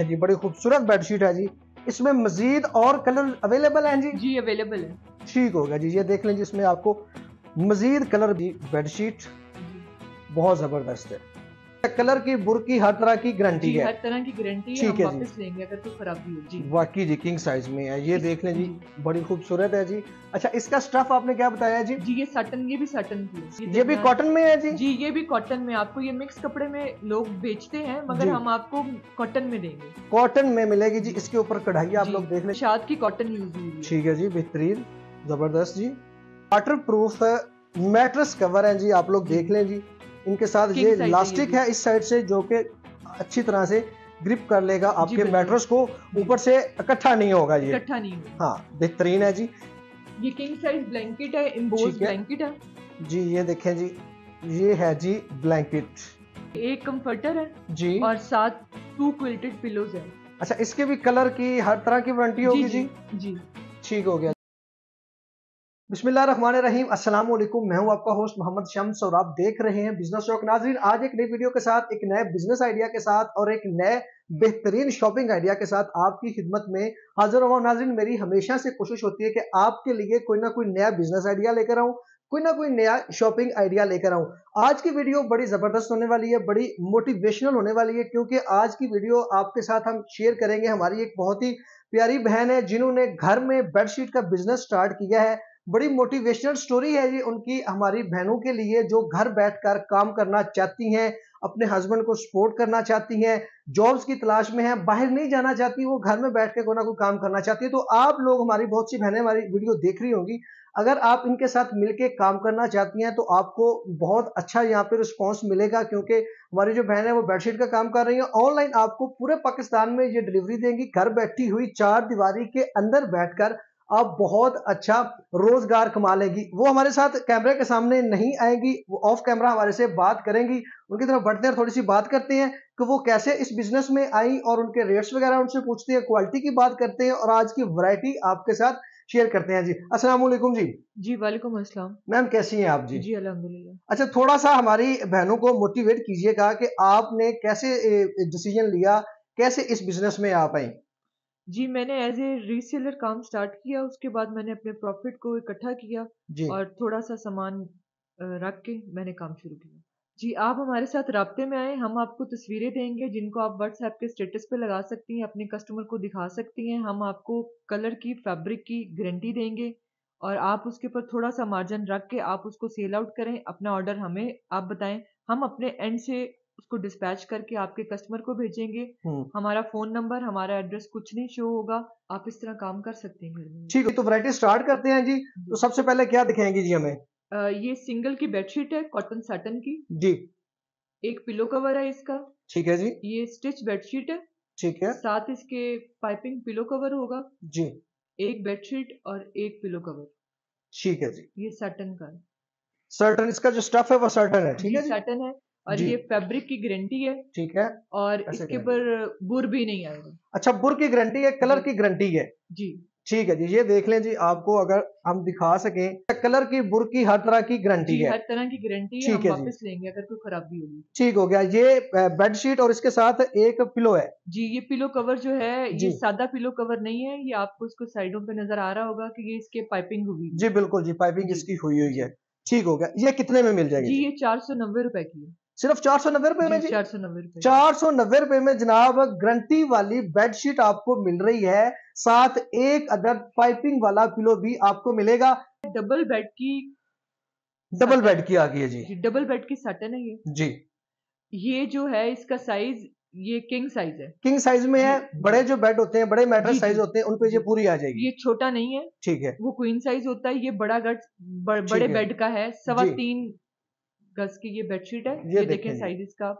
देखें जी बड़ी खूबसूरत बेडशीट है जी। इसमें मजीद और कलर अवेलेबल हैं जी? जी अवेलेबल है। ठीक होगा जी ये देख लें जी इसमें आपको मजीद कलर भी बेडशीट बहुत ज़बरदस्त है। कलर की बुरकी हर तरह की गारंटी है। हर तरह की गारंटी है ठीक है जी। वापस लेंगे अगर कोई खराबी हो। जी। वाकई जी किंग साइज़ में है। ये देख लें जी जी। बड़ी खूबसूरत है जी। अच्छा इसका स्टफ़ आपने क्या बताया जी? जी ये सटन ये भी सटन की ये भी कॉटन में है जी? जी ये भी कॉटन में। आपको ये मिक्स कपड़े में लोग बेचते हैं मगर हम आपको कॉटन में देंगे। कॉटन में मिलेगी जी इसके ऊपर कढ़ाई आप लोग देख लें। शाद की कॉटन यूज़ हुई ठीक है जी बेहतरीन ज़बरदस्त जी। वाटर प्रूफ मैट्रेस कवर है जी आप लोग देख लें जी। इनके साथ ये है इलास्टिक है इस साइड से जो कि अच्छी तरह से ग्रिप कर लेगा आपके। मैट्रेस को ऊपर से इकट्ठा नहीं होगा ये। इकट्ठा नहीं हुआ हाँ बेहतरीन है जी। ये किंग साइज़ ब्लैंकेट है इम्बोज ब्लैंकेट है। जी ये देखें जी ये है जी ब्लैंकेट एक कंफर्टर है जी। और साथ टू क्विल्टेड पिलोज है। अच्छा इसके भी कलर की हर तरह की वारंटी होगी जी? जी। ठीक हो गया। बिस्मिल्लाहिर्रहमानिर्रहीम। अस्सलाम वालेकुम मैं हूँ आपका होस्ट मोहम्मद शम्स और आप देख रहे हैं बिज़नेस शौक नाजरीन। आज एक नई वीडियो के साथ, एक नए बिज़नेस आइडिया के साथ और एक नए बेहतरीन शॉपिंग आइडिया के साथ आपकी खिदमत में हाजिर हुआ नाजरीन, मेरी हमेशा से कोशिश होती है कि आपके लिए कोई ना कोई नया बिज़नेस आइडिया लेकर आऊँ, कोई ना कोई नया शॉपिंग आइडिया लेकर आऊँ। आज की वीडियो बड़ी ज़बरदस्त होने वाली है, बड़ी मोटिवेशनल होने वाली है, क्योंकि आज की वीडियो आपके साथ हम शेयर करेंगे। हमारी एक बहुत ही प्यारी बहन है, जिन्होंने घर में बेडशीट का बिज़नेस स्टार्ट किया है। बड़ी मोटिवेशनल स्टोरी है ये उनकी, हमारी बहनों के लिए जो घर बैठकर काम करना चाहती हैं, अपने हस्बैंड को सपोर्ट करना चाहती हैं जॉब्स की तलाश में हैं, बाहर नहीं जाना चाहती, वो घर में बैठ के कोई ना कोई काम करना चाहती है। तो आप लोग, हमारी बहुत सी बहनें हमारी वीडियो देख रही होंगी, अगर आप इनके साथ मिलके काम करना चाहती हैं तो आपको बहुत अच्छा यहाँ पे रिस्पॉन्स मिलेगा, क्योंकि हमारी जो बहन है वो बेडशीट का काम कर रही है ऑनलाइन आपको पूरे पाकिस्तान में ये डिलीवरी देंगी, घर बैठी हुई चार दीवारी के अंदर बैठकर आप बहुत अच्छा रोज़गार कमा लेंगी। वो हमारे साथ कैमरे के सामने नहीं आएँगी वो ऑफ़ कैमरा हमारे से बात करेंगी उनकी तरफ़ बढ़ते हैं थोड़ी सी बात करते हैं कि वो कैसे इस बिज़नेस में आई और उनके रेट्स वगैरह उनसे पूछते हैं क्वालिटी की बात करते हैं और आज की वैरायटी आपके साथ शेयर करते हैं जी। अस्सलाम वालेकुम जी। जी वालेकुम अस्सलाम। मैम कैसी हैं आप जी? जी अल्हम्दुलिल्लाह। अच्छा थोड़ा सा हमारी बहनों को मोटिवेट कीजिएगा कि आपने कैसे डिसीज़न लिया कैसे इस बिज़नेस में आप आई? जी मैंने एज ए रीसेलर काम स्टार्ट किया उसके बाद मैंने अपने प्रॉफिट को इकट्ठा किया जी। और थोड़ा सा सामान अ, रख के मैंने काम शुरू किया। जी आप हमारे साथ रबते में आए हम आपको तस्वीरें देंगे जिनको आप व्हाट्सएप के स्टेटस पे लगा सकती हैं अपने कस्टमर को दिखा सकती हैं हम आपको कलर की फैब्रिक की गारंटी देंगे और आप उसके ऊपर थोड़ा सा मार्जिन रख के आप उसको सेल आउट करें अपना ऑर्डर हमें आप बताएँ हम अपने एंड से उसको डिस्पैच करके आपके कस्टमर को भेजेंगे। हम्म। हमारा फ़ोन नंबर हमारा एड्रेस कुछ नहीं शो होगा। आप इस तरह काम कर सकते हैं ठीक है तो वैरायटी स्टार्ट करते हैं जी। तो सबसे पहले क्या दिखाएँगी जी हमें? अ, ये सिंगल की बेडशीट है कॉटन साटन की। जी। एक पिलो कवर है इसका। ठीक है जी। ये स्टिच बेडशीट है। ठीक है। साथ इसके पाइपिंग पिलो कवर होगा। जी। एक बेडशीट और एक पिलो कवर ठीक है जी। ये साटन का सर्टन इसका जो स्टफ़ है वो सर्टन है ठीक है जी? साटन है। और ये फैब्रिक की गारंटी है ठीक है। और इसके। ऊपर बुर भी नहीं आएगा। अच्छा बुर की गारंटी है कलर की गारंटी है? जी। ठीक है जी ये देख लें जी आपको अगर हम दिखा सकें कलर की बुर की हर तरह की गारंटी है। हर तरह की गारंटी है ठीक हम है वापस लेंगे अगर कोई खराबी होगी। ठीक हो गया ये बेडशीट और इसके साथ एक पिलो है। जी ये पिलो कवर जो है ये सादा पिलो कवर नहीं है ये आपको इसको साइडों पे नज़र आ रहा होगा कि ये इसके पाइपिंग हुई जी बिल्कुल जी पाइपिंग इसकी हुई हुई है। ठीक हो गया ये कितने में मिल जाएगी जी? ये चार सौ नब्बे रुपए की है। सिर्फ़ चार सौ नब्बे रुपए में जी चार सौ नब्बे रुपए। चार सौ नब्बे रुपए में जनाब गारंटी वाली बेडशीट आपको मिल रही है। साथ एक अदर पाइपिंग वाला पिलो भी आपको मिलेगा। डबल बेड की डबल बेड की आ गई है जी। डबल बेड की सटन है ये। जी। ये जो है इसका साइज़ ये किंग साइज़ है। किंग साइज़ में है बड़े जो बेड होते हैं बड़े मैट्रेस साइज़ होते हैं उन पे ये पूरी आ जाएगी। ये छोटा नहीं है। ठीक है। वो क्वीन साइज़ होता है ये बड़ा गट बड़े बेड का है सवा तीन गज की ये बेडशीट है ये ये देखें साइज़ इसका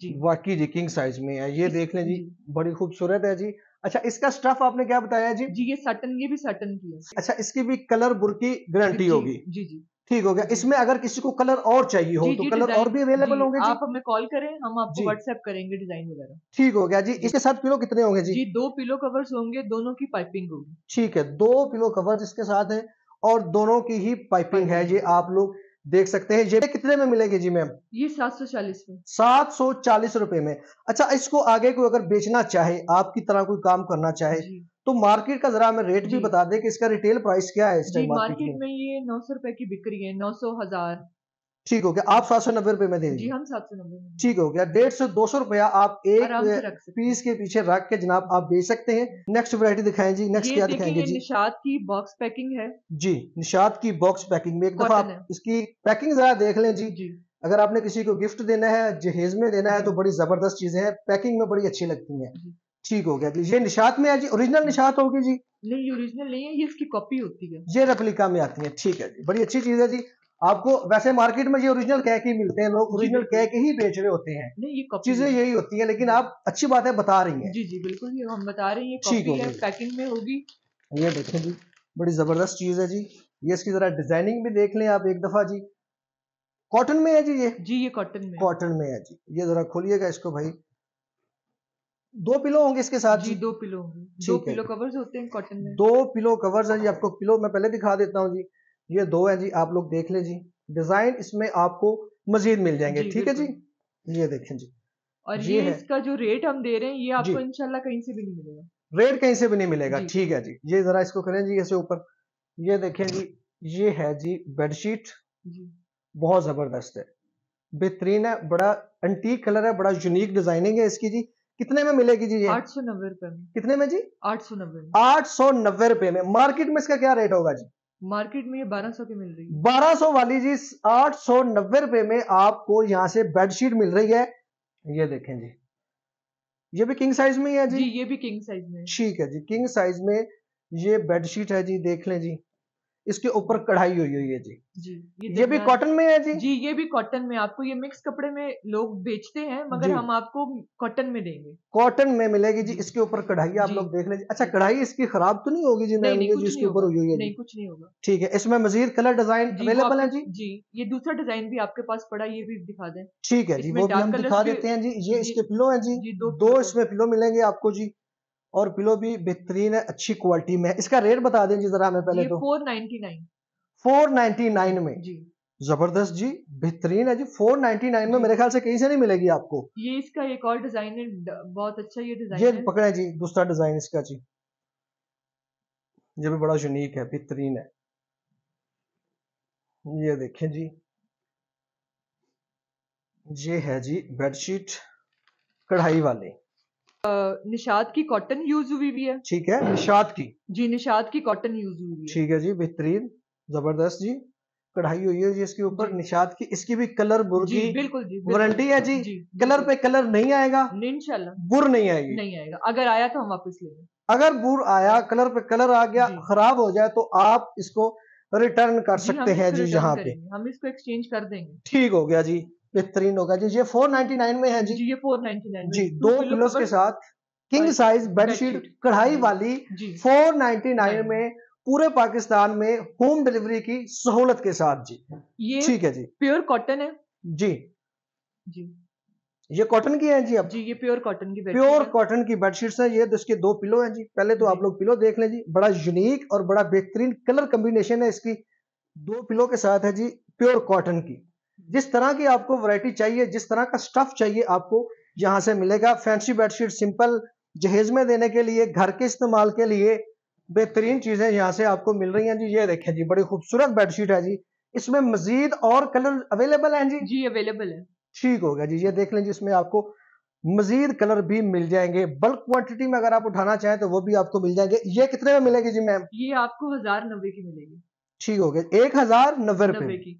जी। वाकई जी किंग साइज़ में है। ये देख लें जी जी। बड़ी खूबसूरत है जी। अच्छा इसका स्टफ़ आपने क्या बताया जी? जी ये सटन ये भी सटन की है। अच्छा इसकी भी कलर बुर की गारंटी होगी। जी जी। ठीक हो गया। इसमें अगर किसी को कलर और चाहिए हो जी, तो जी, कलर और भी अवेलेबल होंगे आप हमें कॉल करें हम आपको व्हाट्सएप करेंगे डिज़ाइन वगैरह। ठीक हो गया जी। इसके साथ पिलो कितने होंगे जी? जी दो पिलो कवर्स होंगे दोनों की पाइपिंग होगी। ठीक है दो पिलो कवर्स इसके साथ है और दोनों की ही पाइपिंग है ये आप लोग। देख सकते हैं। ये कितने में मिलेगी जी मैम? ये सात सौ चालीस में। सात सौ चालीस रुपए में। अच्छा इसको आगे कोई अगर बेचना चाहे आपकी तरह कोई काम करना चाहे तो मार्केट का जरा हमें रेट भी बता दे कि इसका रिटेल प्राइस क्या है इस टाइम मार्केट मार्केट में? में ये नौ सौ रुपए की बिक्री है नौ सौ हज़ार। ठीक हो गया। आप सात सौ नब्बे रुपए में दे जी हम सात सौ नब्बे ठीक हो गया। डेढ़ सौ दो सौ रुपया आप एक पीस के पीछे रख के जनाब आप बेच सकते हैं। नेक्स्ट वैरायटी दिखाएँ जी। नेक्स्ट क्या दिखाएँगे जी? निशात की बॉक्स पैकिंग है। जी निशात की बॉक्स पैकिंग में एक दफ़ा आप इसकी पैकिंग जरा देख लें जी। जी। अगर आपने किसी को गिफ्ट देना है जहेज में देना है तो बड़ी ज़बरदस्त चीज़ें हैं। पैकिंग में बड़ी अच्छी लगती हैं। ठीक हो गया जी। ये निशात में है जी। ओरिजिनल निशात होगी जी। नहीं ओरिजिनल नहीं है ये इसकी कॉपी होती है। ये रेप्लिका में आती है। ठीक है जी। बड़ी अच्छी चीज़ है जी। आपको वैसे मार्केट में ये ओरिजिनल कह के ही मिलते हैं लोग ओरिजिनल। कह के ही बेच रहे होते हैं। नहीं ये चीज़ें यही होती है लेकिन आप अच्छी बात है बता रही हैं। जी जी बिल्कुल ये हम बता रहे हैं ये ठीक है पैकिंग में होगी। ये देखें जी बड़ी ज़बरदस्त चीज़ है जी। ये इसकी जरा डिज़ाइनिंग भी देख लें आप एक दफ़ा जी। कॉटन में है जी ये? जी ये कॉटन में कॉटन में है जी। ये जरा खोलिएगा इसको भाई। दो पिलो होंगे इसके साथ जी जी? दो पिलो होंगे। दो पिलो कवर्स होते हैं कॉटन में। दो पिलो कवर्स हैं जी आपको पिलो मैं पहले दिखा देता हूँ जी। ये दो है जी आप लोग देख लें जी। डिज़ाइन इसमें आपको मजीद मिल जाएँगे ठीक है जी? ये देखें जी। और ये ये इसका जो रेट हम दे रहे हैं ये आपको। इंशाल्लाह कहीं से भी नहीं मिलेगा। रेट कहीं से भी नहीं मिलेगा ठीक है जी। ये जरा इसको करें जी ऐसे ऊपर। ये देखें जी ये है जी बेडशीट बहुत ज़बरदस्त है। बेहतरीन है बड़ा एंटीक कलर है बड़ा यूनिक डिज़ाइनिंग है इसकी जी। कितने में मिलेगी जी ये? आठ सौ नब्बे रुपए में। कितने में जी? आठ सौ नब्बे आठ सौ नब्बे रुपए में। मार्केट में इसका क्या रेट होगा जी? मार्केट में ये बारह सौ की मिल रही है। बारह सौ वाली जी आठ सौ नब्बे रुपए में आपको यहाँ से बेडशीट मिल रही है। ये देखें जी। ये भी किंग साइज़ में ही है जी? जी ये भी किंग साइज़ में ठीक है जी किंग साइज़ में ये बेडशीट है जी देख लें जी। इसके ऊपर कढ़ाई हुई हुई है जी। जी ये ये भी कॉटन में है जी? जी ये भी कॉटन में। आपको ये मिक्स कपड़े में लोग बेचते हैं मगर हम आपको कॉटन में देंगे। कॉटन में मिलेगी जी इसके ऊपर कढ़ाई आप लोग देख लें जी अच्छा कढ़ाई इसकी खराब तो नहीं होगी जी नहीं मैम इसके ऊपर हुई हुई है नहीं कुछ नहीं होगा। ठीक है इसमें मजीद कलर डिज़ाइन अवेलेबल है जी? जी ये दूसरा डिज़ाइन भी आपके पास पड़ा ये भी दिखा दें। ठीक है जी वो भी हम दिखा देते हैं जी। ये इसके पिलो है जी। दो इसमें पिलो मिलेंगे आपको जी। और पिलो भी बेहतरीन है अच्छी क्वालिटी में है। इसका रेट बता दें जी जरा हमें पहले तो। Four ninety nine four ninety nine में। जी। ज़बरदस्त जी बेहतरीन है जी। फोर नाइनटी नाइन में मेरे ख्याल से कहीं से नहीं मिलेगी आपको। ये इसका एक और डिज़ाइन है बहुत अच्छा ये ये डिज़ाइन है। पकड़े जी दूसरा डिज़ाइन इसका जी। ये भी बड़ा यूनिक है बेहतरीन है। ये देखें जी। ये है जी बेडशीट कढ़ाई वाले। निशात की कॉटन यूज़ हुई हुई है। ठीक है निशात की। जी निशात की कॉटन यूज़ हुई हुई है। ठीक है जी बेहतरीन ज़बरदस्त जी। कढ़ाई हुई है जी इसके ऊपर। निशात की। इसकी भी कलर बुर जी की बिल्कुल जी वारंटी है जी। जी कलर पे कलर नहीं आएगा। इंशाल्लाह। बुर नहीं आएगी। नहीं आएगा। अगर आया तो हम वापस लेंगे अगर बुर आया कलर पे कलर आ गया खराब हो जाए तो आप इसको रिटर्न कर सकते हैं जी यहाँ पे। हम इसको एक्सचेंज कर देंगे। ठीक हो गया जी। बेहतरीन होगा। जी ये 499 में है जी। जी ये फोर नाइनटी नाइन जी दो पिलोस के साथ किंग साइज़ बेडशीट कढ़ाई वाली जी। 499 Nine। में पूरे पाकिस्तान में होम डिलीवरी की सहूलत के साथ जी। ये ठीक है जी। प्योर कॉटन है? जी। जी। ये कॉटन की है जी अब? जी ये प्योर कॉटन की प्योर कॉटन की बेडशीट्स हैं। ये तो इसके दो पिलो हैं जी। पहले तो आप लोग पिलो देख लें जी। बड़ा यूनिक और बड़ा बेहतरीन कलर कॉम्बिनेशन है इसकी। दो पिलो के साथ है जी प्योर कॉटन की। जिस तरह की आपको वैरायटी चाहिए जिस तरह का स्टफ़ चाहिए आपको यहाँ से मिलेगा। फैंसी बेडशीट सिंपल जहेज में देने के लिए घर के इस्तेमाल के लिए बेहतरीन चीज़ें यहाँ से आपको मिल रही हैं जी। ये देखें जी बड़ी खूबसूरत बेडशीट है जी। इसमें मजीद और कलर अवेलेबल हैं जी? जी अवेलेबल है। ठीक हो गया जी। ये देख लें जी इसमें आपको मजीद कलर भी मिल जाएँगे। बल्क क्वांटिटी में अगर आप उठाना चाहें तो वो भी आपको मिल जाएँगे। ये कितने में मिलेगी जी मैम ये आपको हज़ार नब्बे की मिलेगी। ठीक हो गया। एक हज़ार नब्बे रुपए की।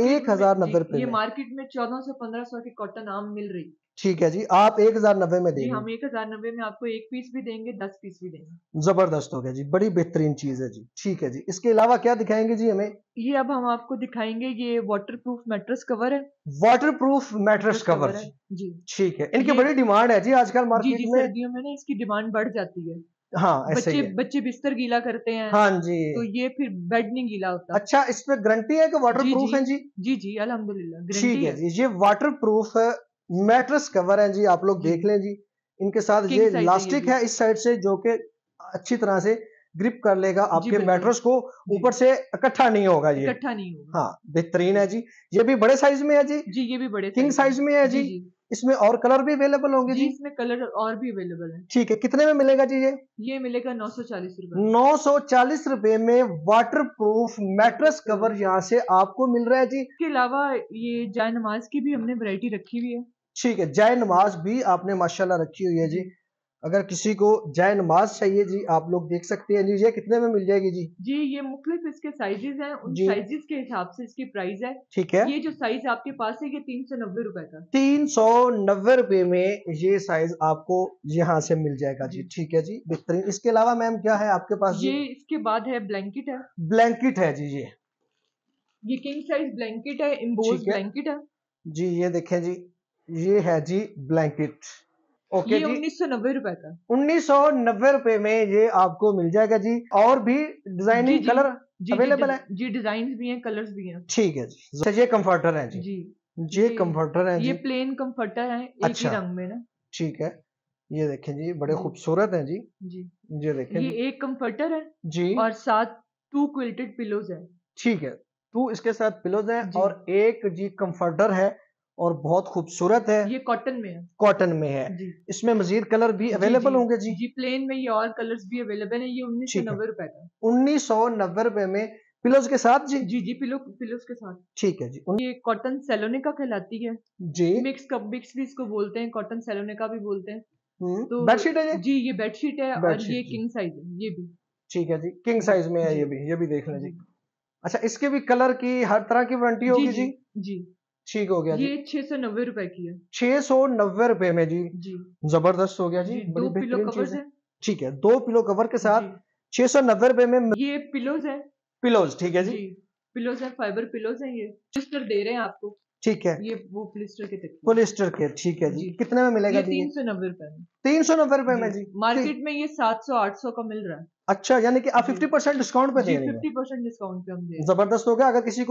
एक हज़ार नब्बे रुपए ये मार्केट में चौदह सौ पंद्रह सौ की कॉटन आम मिल रही। ठीक है जी आप एक हज़ार नब्बे में देंगे। हम एक हज़ार नब्बे में आपको एक पीस भी देंगे दस पीस भी देंगे। ज़बरदस्त हो गया जी बड़ी बेहतरीन चीज़ है जी ठीक है जी। इसके अलावा क्या दिखाएँगे जी हमें? ये अब हम आपको दिखाएँगे ये वाटर प्रूफ मैट्रेस कवर है वाटर प्रूफ मैट्रेस कवर है जी। ठीक है इनकी बड़ी डिमांड है जी आजकल मार्केट में। सर्दियों में ना इसकी डिमांड बढ़ जाती है। हाँ ऐसे ही बच्चे बच्चे बिस्तर गीला करते हैं। हाँ जी। तो ये फिर बेड नहीं गीला होता। अच्छा इस पे गारंटी है कि वाटर जी, प्रूफ जी। है जी? जी जी अल्हम्दुलिल्लाह ठीक है जी ये वाटर प्रूफ मैट्रेस कवर है जी आप लोग देख लें जी। इनके साथ ये है इलास्टिक है इस साइड से जो कि अच्छी तरह से ग्रिप कर लेगा आपके। मैट्रेस को। ऊपर से इकट्ठा नहीं होगा ये। इकट्ठा नहीं होगा। हाँ बेहतरीन है जी। ये भी बड़े साइज़ में है जी? जी ये भी बड़े किंग साइज़ में है। जी। इसमें और कलर भी अवेलेबल होंगे जी इसमें कलर और भी अवेलेबल है। ठीक है कितने में मिलेगा जी ये? ये मिलेगा नौ सौ चालीस रूपए। नौ सौ चालीस रूपए में वाटर प्रूफ मैट्रस कवर यहाँ से आपको मिल रहा है जी। इसके अलावा ये जाय नमाज़ की भी हमने वरायटी रखी हुई है। ठीक है जाय नमाज़ भी आपने माशाल्लाह रखी हुई है जी। अगर किसी को जय नमाज़ चाहिए जी आप लोग देख सकते हैं। जी ये कितने में मिल जाएगी जी? जी ये मुख्तलिफ़ इसके साइजेस हैं। उन साइजेस के हिसाब से इसकी प्राइस है। ठीक है। ये जो साइज़ आपके पास है ये तीन सौ नब्बे रुपए का। तीन सौ नब्बे रुपए में ये साइज़ आपको यहाँ से मिल जाएगा जी। ठीक है जी बेहतरीन। इसके अलावा मैम क्या है आपके पास ये जी इसके बाद है ब्लैंकेट है। ब्लैंकेट है जी ये। ये किंग साइज़ ब्लैंकेट है इम्बोज ब्लैंकेट है। जी ये देखे जी। ये है जी ब्लैंकेट ओके ये जी। उन्नीस सौ नब्बे रुपए का। उन्नीस सौ नब्बे रुपए में ये आपको मिल जाएगा जी। और भी डिज़ाइनिंग कलर अवेलेबल है? जी, डिज़ाइन भी हैं कलर्स भी हैं। ठीक है जी। अच्छा, ये कंफर्टर है जी। जी। ये कंफर्टर है ये प्लेन कंफर्टर है एक ही अच्छा। रंग में ना। ठीक है। ये देखें जी बड़े खूबसूरत हैं जी। जी। ये देखें ये एक कंफर्टर है जी। और साथ टू क्विल्टेड पिलोज है। ठीक है। टू इसके साथ पिलोज है और एक जी कंफर्टर है। और बहुत खूबसूरत है। ये कॉटन में है। कॉटन में है। जी। इसमें मजीद कलर भी अवेलेबल। होंगे जी। जी प्लेन में ये और कलर्स भी अवेलेबल है। ये उन्नीस सौ नब्बे रुपए का। उन्नीस सौ नब्बे रुपए में। पिलोज के साथ जी? जी जी पिलो पिलोज के साथ। ठीक है जी। ये कॉटन सेलोनिका कहलाती है। जी। मिक्स कप मिक्स भी इसको बोलते हैं। कॉटन सेलोनिका भी बोलते हैं। तो बेडशीट है ये? जी ये बेडशीट है और ये किंग साइज़ है। ये भी। ठीक है जी। किंग साइज़ में है ये भी। ये भी देख लें जी। अच्छा इसके भी कलर की हर तरह की वारंटी होगी जी? जी। ठीक हो गया जी। ये छह सौ नब्बे रुपए की है। छह सौ नब्बे रुपए में जी। जी। ज़बरदस्त हो गया जी जी बड़ी दो पिलो बेहतरीन चीज़ है। ठीक है दो पिलो कवर के साथ छह सौ नब्बे रुपए में ये पिलोज है। पिलोज ठीक है जी। जी पिलोज है फाइबर पिलोज है ये। पिस्टर दे रहे हैं आपको। ठीक है। ये वो पिलिस्टर के तक। पोलिस्टर के ठीक है जी। जी। कितने में मिलेगा तीन सौ नब्बे रुपए में। तीन सौ नब्बे रुपए में जी। मार्केट में ये सात सौ आठ सौ का मिल रहा है। अच्छा यानी कि आप। फिफ्टी परसेंट डिस्काउंट पे दे रहे हैं। फिफ्टी परसेंट डिस्काउंट पे हम दे ज़बरदस्त हो गया अगर किसी को